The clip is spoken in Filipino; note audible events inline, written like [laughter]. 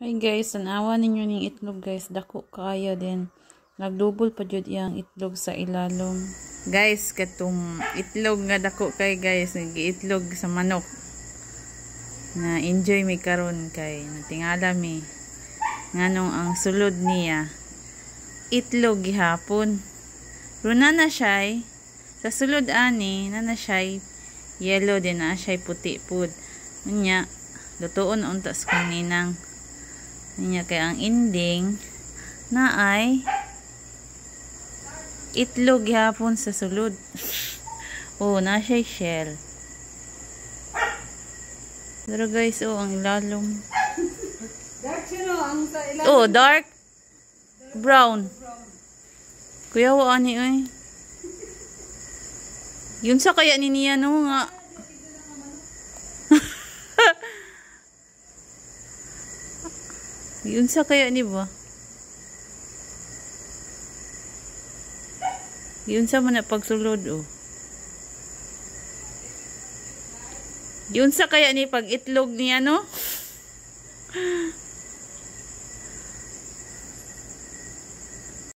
Hi guys, tanawa ninyo ning itlog guys. Dako kaya din. Nagdouble pa jud iyang itlog sa ilalom. Guys, katong itlog nga dako kay guys, nagiitlog sa manok. Na enjoy mi karon kay natingala mi. Nganong ang sulod niya itlog gihapon. Runa na siya sa sulod ani na na siya yellow din na siya puti pud. Unya, lutuon unta sa kaninang niya kay ang ending na ay itlog yapon sa sulod. [laughs] oh, na siya shell. Pero guys, oh, ang ilalom. [laughs] Dark siya no, ang sa Oh, dark brown. Kuya, wa ani oy. [laughs] Yun sa kaya ni niya no nga. Yun sa kaya ni ba? Yun sa man na pagsulod oh. Yun sa kaya ni pag itlog niya no?